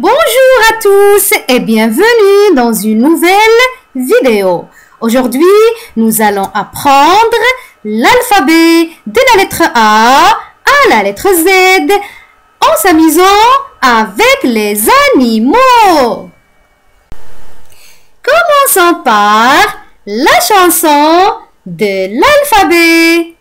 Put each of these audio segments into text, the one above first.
Bonjour à tous et bienvenue dans une nouvelle vidéo. Aujourd'hui, nous allons apprendre l'alphabet de la lettre A à la lettre Z en s'amusant avec les animaux. Commençons par la chanson de l'alphabet.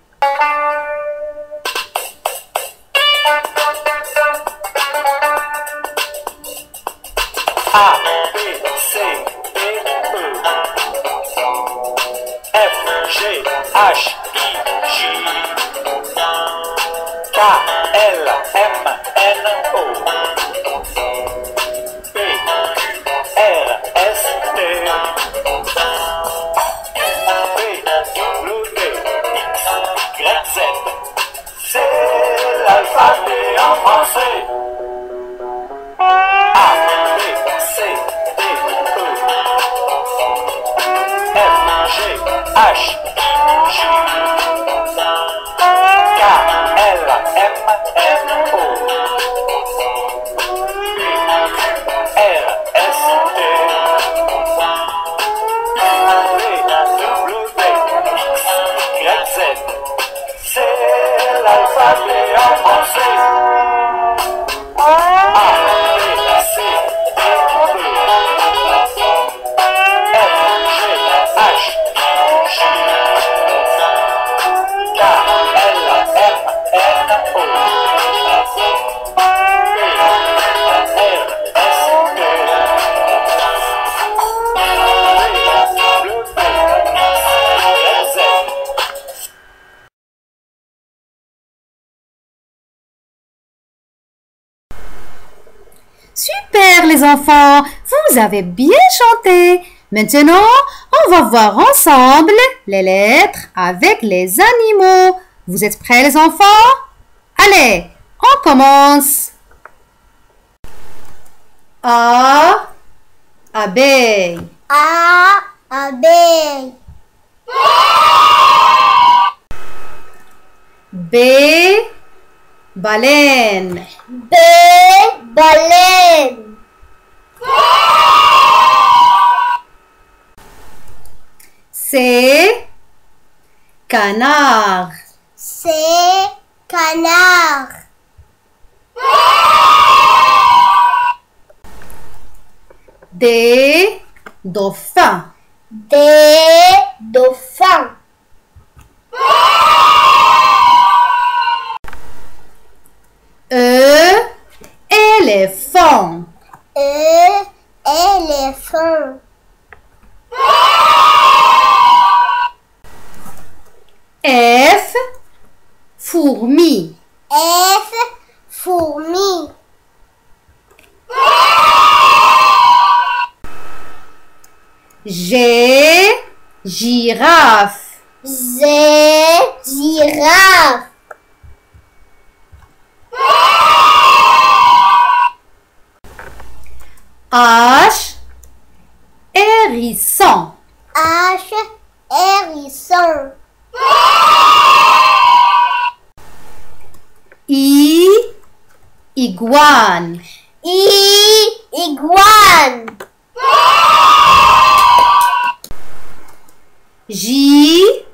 H, I, J. K, L, M, N, O. P, R, S, T. V, W, X, Y, Z. C'est l'alphabet en français. A, B, C, D, E. F, G, H, I, J. Super les enfants, vous avez bien chanté. Maintenant, on va voir ensemble les lettres avec les animaux. Vous êtes prêts les enfants? Allez, on commence. A, abeille. A, abeille. B, baleine. B, baleine. C, canard. C, canard. D, dauphin. D, dauphin. E, éléphant. E, éléphant. F, fourmi. F, fourmi. G, girafe. Z, girafe. H, hérisson. H, hérisson. I, iguane. I, iguane. J,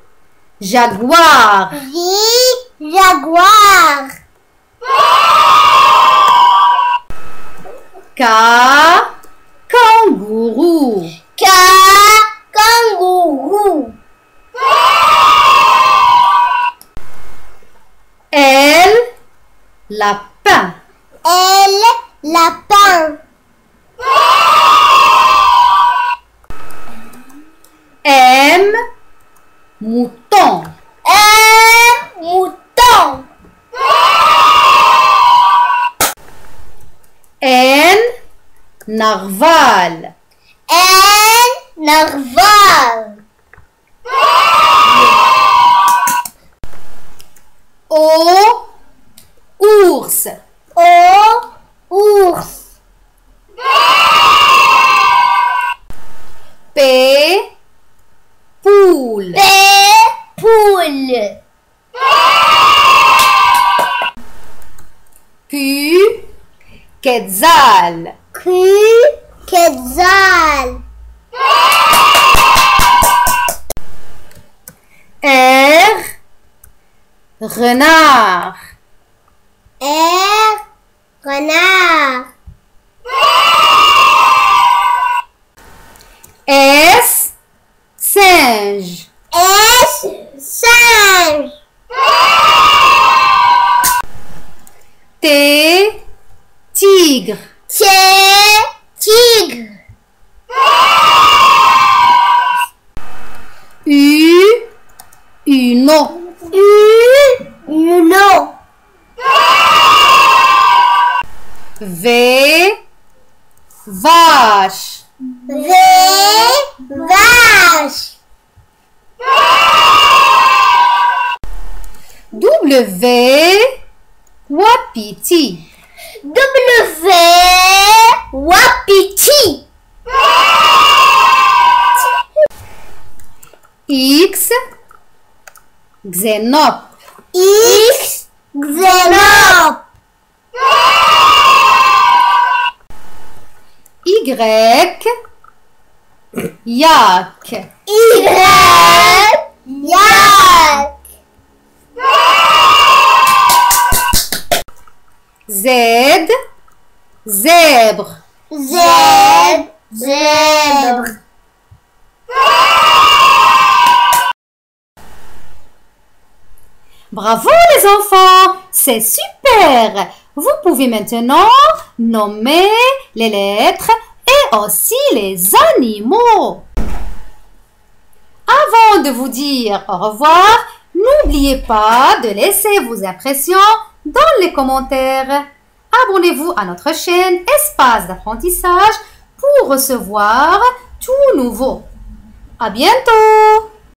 jaguar. J, jaguar. K, kangourou. K, kangourou. L, lapin. L, lapin. M, mouton. M, mouton. N, narval. N, narval. O, ours. O, ours. P, poule. P, poule. Q, quetzal. Q, Quetzal. R, renard. R, renard. S, singe. S, singe. T, tigre. T, tigre. U. U, uno. V, vache. V, vache. W, wapiti. W, wapiti. X, xénope. X, xénope. Y, yak. Y, yak. Z, zèbre. Z, zèbre. Bravo les enfants, c'est super. Vous pouvez maintenant nommer les lettres et aussi les animaux. Avant de vous dire au revoir, n'oubliez pas de laisser vos impressions dans les commentaires. Abonnez-vous à notre chaîne Espace d'apprentissage pour recevoir tout nouveau. À bientôt